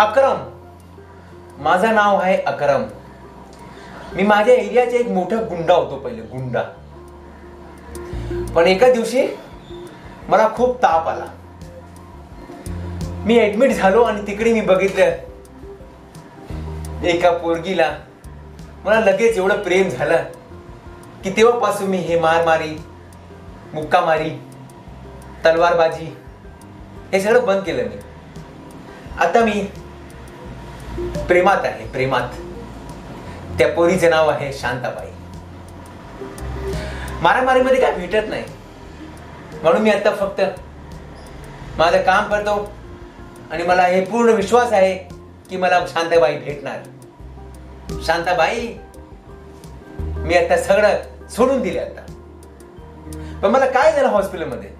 अक्रम. माझं नाव आहे अक्रम. मी माझ्या एरियाचे एक मोठा गुंडा होतो पहिले गुंडा. पण एका दिवशी मला खूप ताप आला. मी ऍडमिट झालो आणि तिकडे मी बघितलं. एका पोरगीला मला लगेच एवढं प्रेम झालं की तेव्हापासून मी हे मारमारी मुक्कामारी तलवारबाजी हे सगळं बंद केलं मी. आता मी प्रेमात आहे प्रेमात. त्या पोरीचं नाव आहे शांताबाई. मारामारीमध्ये काय भेटत नाही. म्हणून मी आता फक्त माझं काम करतो आणि मला हे पूर्ण विश्वास आहे की मला शांताबाई भेटणार. शांताबाई मी आता सगळं सोडून दिले आता. पण मला काय झालं हॉस्पिटलमध्ये?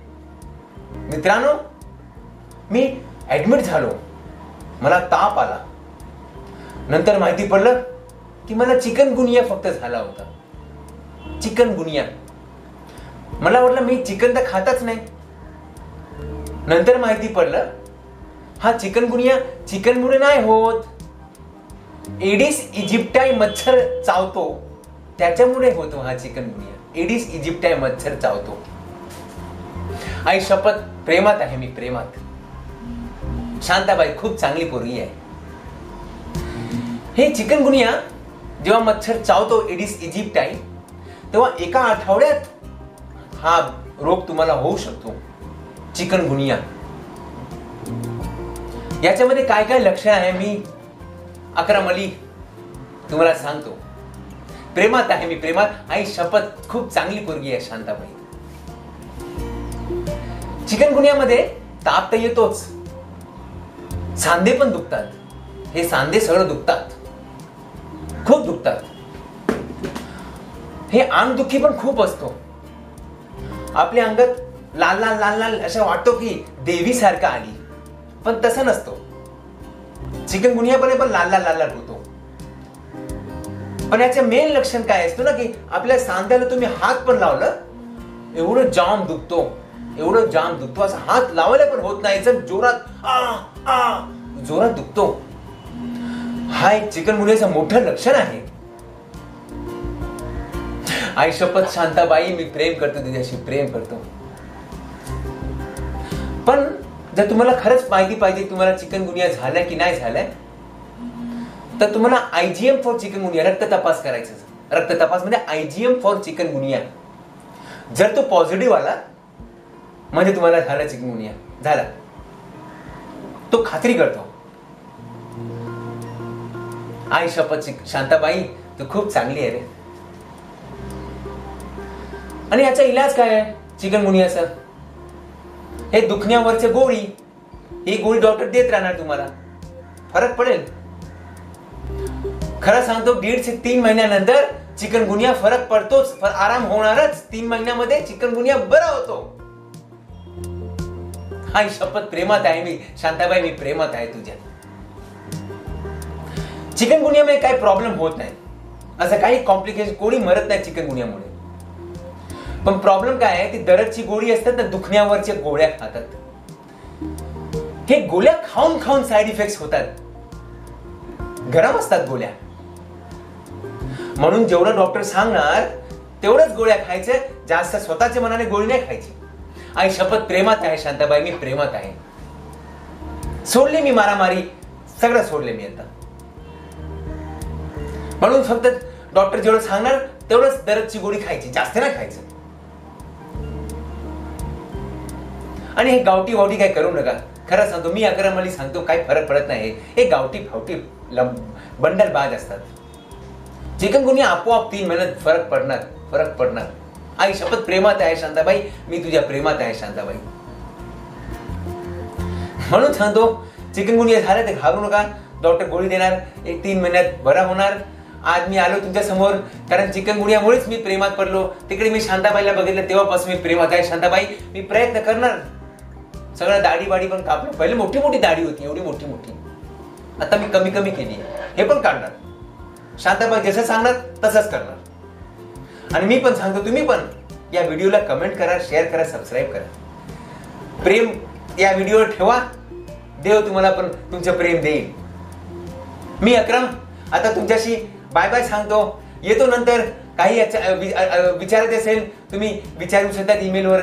मित्रांनो मी ऍडमिट झालो. मला ताप आला. नंतर माहिती पडलं की मला चिकन गुनिया फक्त झाला होता. Chikungunya. मला वाटलं मी चिकन तर खातच नाही. नंतर माहिती पडलं हा चिकन गुनिया चिकनमुळे नाही होत. एडिस इजिप्टाई मच्छर चावतो. त्याच्यामुळे होतो हा चिकन गुनिया. एडिस इजिप्टाय मच्छर चावतो. आई शपथ प्रेमात आहे मी प्रेमात. शांताबाई खूप चांगली पोरगी आहे. हे चिकनगुनिया जेव्हा मच्छर चावतो एडिस इजिप्टाई तेव्हा एका आठवड्यात हा रोग तुम्हाला होऊ शकतो. चिकनगुनिया याच्यामध्ये काय काय लक्षण आहे मी अकरम अली तुम्हाला सांगतो. प्रेमात आहे मी प्रेमात. आई शपथ. खूप चांगली पोरगी आहे शांताबाई. चिकनगुनियामध्ये ताप तर येतोच. सांधे पण दुखतात. हे सांधे सगळं दुखतात. खूप दुखतात. हे अंगदुखी पण खूप असतो. आपल्या अंगात लाल लाल लाल लाल असं वाटतो की देवी सारखा आली. पण तसं नसतो. चिकन गुन्ह्यापणे पण लाल लाल लाल लाल होतो. पण याचे मेन लक्षण काय असतो ना की आपल्या सांध्याला तुम्ही हात पण लावलं एवढं जाम दुखतो. एवढं जाम दुखतो. असं हात लावायला पण होत नाही. एकदम जोरात आ आ जोरात दुखतो. हा एक चिकन मोठं लक्षण आहे. आई शपथ शांताबाई मी प्रेम करतो तिच्याशी प्रेम करतो. पण जर तुम्हाला खरंच माहिती पाहिजे तुम्हाला चिकन गुनिया झालाय की नाही झालाय तर तुम्हाला आयजीएम फॉर चिकन गुनिया रक्त तपास करायचा रक्त तपास म्हणजे आयजीएम फॉर चिकन गुनिया. जर तो पॉझिटिव्ह आला म्हणजे तुम्हाला झाला चिकन गुनिया. झाला. तो खात्री करतो. आई शपथ शांताबाई तू खूप चांगली आहे रे. आणि याचा इलाज काय आहे चिकनगुनियाचा हे दुखण्यावरचे गोळी ही गोळी डॉक्टर देत राहणार तुम्हाला. फरक पडेल. खरं सांगतो दीड ते तीन महिन्यानंतर चिकनगुनिया फरक पडतोच आराम होणारच. तीन महिन्यामध्ये चिकनगुनिया बरा होतो. हाय शपथ प्रेमात आहे मी. शांताबाई मी प्रेमात आहे तुझ्या. चिकनगुनियामध्ये काही प्रॉब्लेम होत नाही. असं काही कॉम्प्लिकेशन कोणी मरत नाही चिकनगुनियामुळे पण प्रॉब्लेम काय आहे? ती दरदची गोळी असतात ना दुखण्यावरच्या गोळ्या खातात. हे गोळ्या खाऊन खाऊन साईड इफेक्ट होतात. गरम असतात गोळ्या. म्हणून जेवढं डॉक्टर सांगणार तेवढंच गोळ्या खायचं जास्त स्वतःच्या मनाने गोळी नाही खायची. आई शपथ प्रेमात आहे शांताबाई मी प्रेमात आहे. सोडले मी मारामारी सगळं सोडले मी आता. म्हणून फक्त डॉक्टर जेवढं सांगणार तेवढंच दरदची गोळी खायची जास्त नाही खायचं. आणि हे गावठी वावटी काय करू नका. खरं सांगतो मी अकरा मला सांगतो काही फरक पडत नाही. हे गावठी फावटी बंडल बाज असतात. चिकन गुन्हे आपोआप तीन महिन्यात फरक पडणार फरक पडणार. आई शपथ प्रेमात आहे शांताबाई. मी तुझ्या प्रेमात आहे शांताबाई. म्हणून सांगतो चिकन गुन्हे झालं ते घाबरू नका. डॉक्टर गोळी देणार एक तीन महिन्यात बरा होणार. आज मी आलो तुमच्यासमोर. कारण चिकन मी प्रेमात पडलो. तिकडे मी शांताबाईला बघितलं तेव्हापासून मी प्रेमात आहे. शांताबाई मी प्रयत्न करणार. सगळं दाढी बाडी पण कापलं. पहिले मोठी मोठी दाढी होती एवढी मोठी मोठी. आता मी कमी कमी केली. हे पण काढणार. शांताबाई जसं सांगणार तसंच करणार. आणि मी पण सांगतो तुम्ही पण या व्हिडिओला कमेंट करा शेअर करा सबस्क्राईब करा. प्रेम या व्हिडिओवर ठेवा. देव तुम्हाला पण तुमचं प्रेम देईल. मी अक्रम आता तुमच्याशी बाय बाय सांगतो. येतो नंतर. काही याच्या- विचारायचे असेल तुम्ही विचारू शकतात ईमेलवर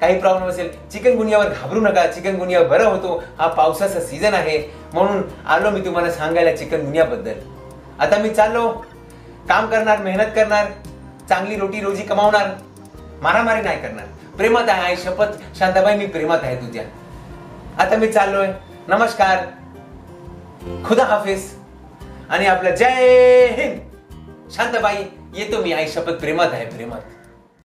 काही प्रॉब्लेम असेल. चिकन गुनियावर घाबरू नका. चिकन गुनिया बरं होतो. हा पावसाचा सीझन आहे. म्हणून आलो मी तुम्हाला सांगायला चिकन गुनियाबद्दल. आता मी चाललो. काम करणार मेहनत करणार. चांगली रोटी रोजी कमावणार. मारामारी नाही करणार. प्रेमात आहे आई शपथ. शांताबाई मी प्रेमात आहे तुझ्या. आता मी चाललोय. नमस्कार. खुदा हाफिज. आणि आपलं जय हिंद. शांताबाई येतो मी. आई शपथ प्रेमात आहे प्रेमात.